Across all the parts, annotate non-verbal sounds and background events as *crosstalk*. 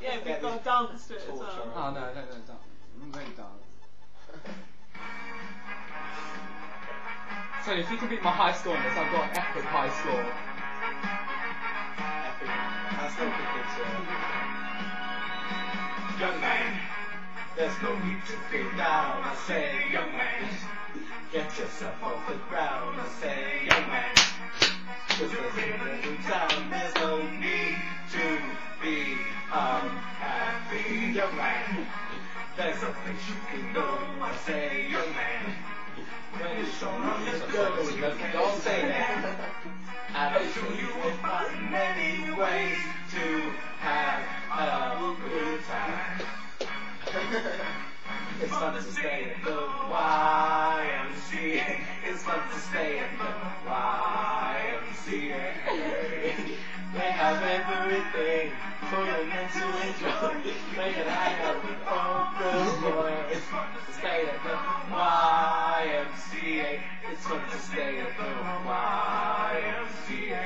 Yeah, we've got this to dance to it as well. Oh no, no, no, don't. I'm ready dance. So if you can beat my high score on this, I've got an epic high score. Epic. I still think it's uh, Young man, there's no need to feel down. I say, young man, get yourself off the ground. I say, there's a place you can go. I say, young man, when it's shown on this go, don't say that. I'm sure you will find many ways to have a good time. *laughs* It's fun to stay at the YMCA. Everything for the men to enjoy. Out with all the boys. It's fun to stay at the YMCA. It's fun to stay at the YMCA.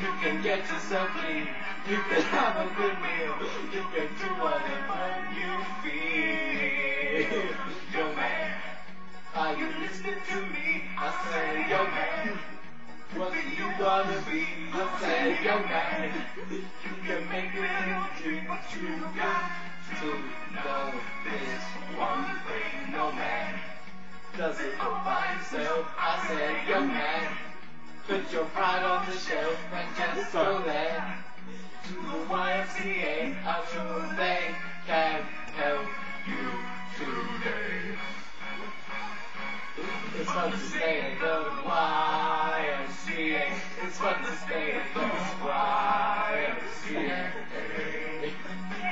You can get yourself clean. You can have a good meal. You can do whatever you feel. Young man, are you listening to me? Young man, you can make it into what you got to know this one thing. No man does it all by himself. I said, young man, put your pride on the shelf and just go there to the YMCA. I'm sure they can help you today. It's fun to the YMCA. It's fun to stay at the YMCA.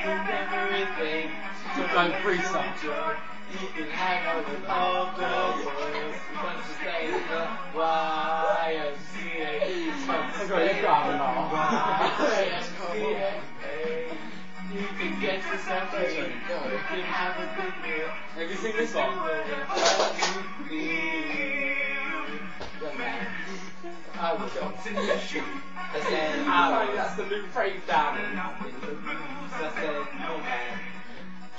With everything to Don't freestyle. enjoy. You can hang out with all the boys. It's fun to stay at the YMCA. It's fun to stay you at the. YMCA. You can get yourself free. You can have a good meal. Have you seen this song? I was up in the shoe. I said, I was. That's the new phrase down in the. I said, no man.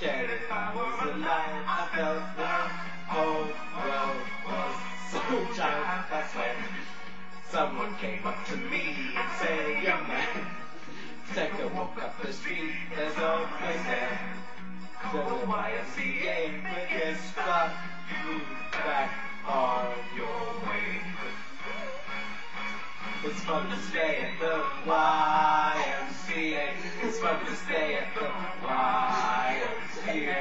Cared I was alive. I felt the whole world was so giant. That's when someone came up to me and said, young man, take a walk up the street. There's a place there. The YMCA. But guess what? You back on your way. It's fun to stay at the YMCA. It's fun to stay at the YMCA.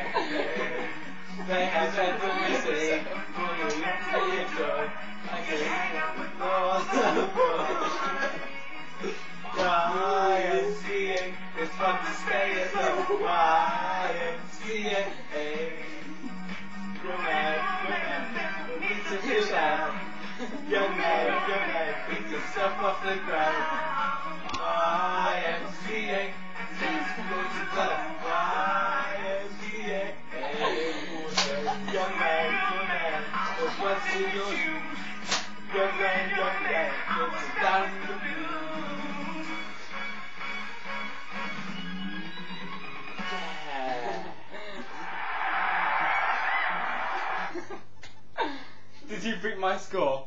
They have everything for you to enjoy. I can hang out with all the boys. *laughs* YMCA. It's fun to stay at the YMCA. Pick yourself off the ground. YMCA, let's go to the YMCA. Young man, young man, what's what's in your shoes? Young man, young man, what's down the blues? Did you beat my score?